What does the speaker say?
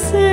say